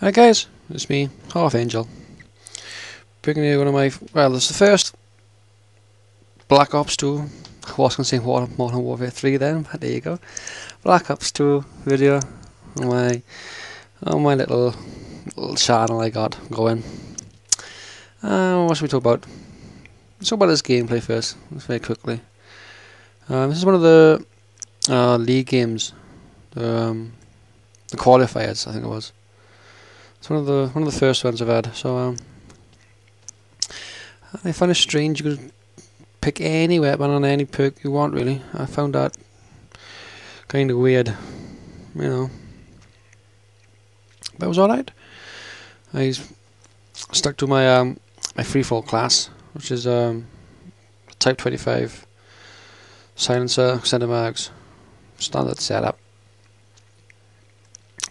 Hi guys, it's me, Half Angel. Bringing you one of my, well, this is the first Black Ops 2. I was going to say Modern Warfare 3 then, but there you go. Black Ops 2 video on my, on my little, little channel I got going. Uh, what should we talk about? Let's talk about this gameplay first, just very quickly. Um, this is one of the uh, league games, um, the qualifiers, I think it was. It's one of the one of the first ones I've had. So um, I find it strange you could pick any weapon on any perk you want. Really, I found that kind of weird. You know, but it was alright. I stuck to my um my freefall class, which is um Type 25 silencer, center mags, standard setup.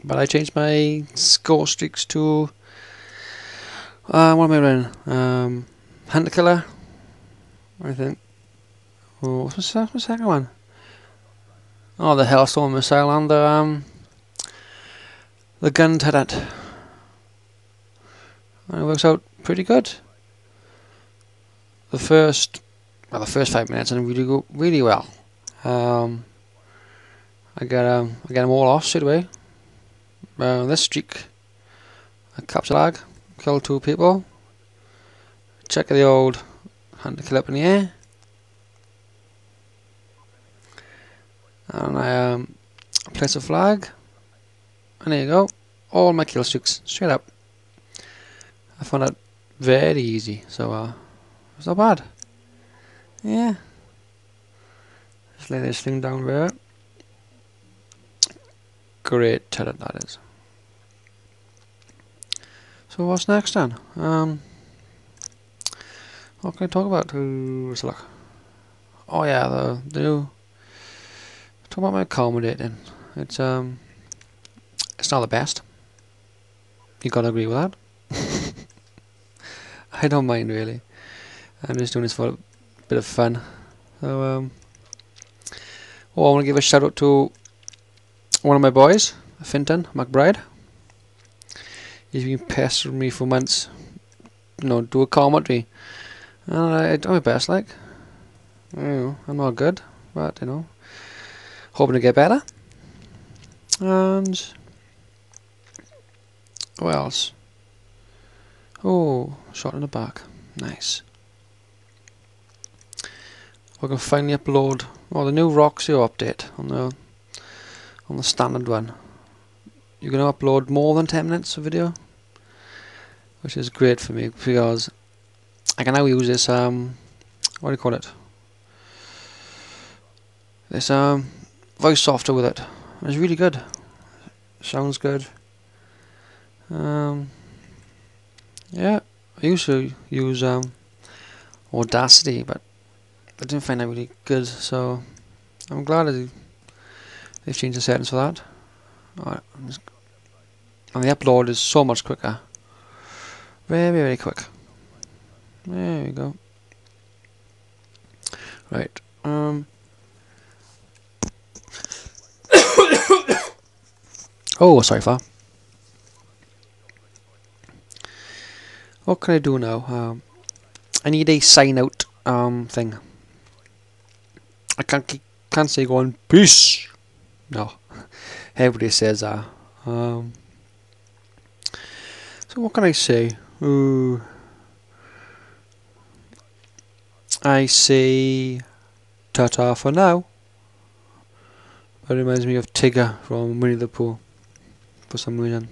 But I changed my score streaks to uh, what am I running? Um, Hunter Killer, I think. Oh, what's the, second one? Oh, the Hellstorm missile and the um, the gun turret. And it works out pretty good. The first, well, the first five minutes and really go really well. Um, I get um, I get them all off straight away. Uh, this streak, a capture lag, kill two people. Check the old hunter kill up in the air. And I um, place a flag. And there you go. All my kill streaks, straight up. I found that very easy, so uh, it's not bad. Yeah. Just lay this thing down there. Great turret that is. So what's next then? Um, what can I talk about? Let's look. Oh yeah, the, the new. Talk about my accommodating. It's um, it's not the best. You gotta agree with that. I don't mind really. I'm just doing this for a bit of fun. So um, oh, I want to give a shout out to one of my boys, Finton McBride. He's been pestering me for months. You know, do a commentary. And I do my best, like. You know, I'm not good, but, you know, hoping to get better. And, what else? Oh, shot in the back. Nice. I can finally upload, oh, the new Roxio update on the on the standard one. You're going to upload more than 10 minutes of video? Which is great for me because I can now use this um what do you call it? This um voice software with it. It's really good. Sounds good. Um yeah I used to use um Audacity but I didn't find that really good so I'm glad that they've changed the settings for that and the upload is so much quicker very, very quick. There we go. Right. Um. oh, sorry, far. What can I do now? Um, I need a sign out um thing. I can't can't say going peace. No, everybody says that. Um. So what can I say? Ooh. I say ta-ta for now. That reminds me of Tigger from Winnie the Pooh for some reason.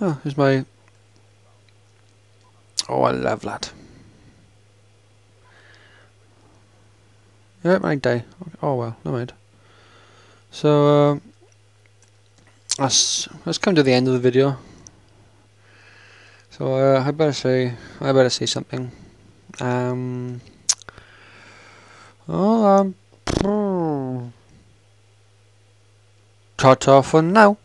Oh, here's my... Oh, I love that. It might die. Oh well, no mind. So, let's, let's come to the end of the video. So uh, I better say, I better say something. Um. Oh, um. Ta-ta for now.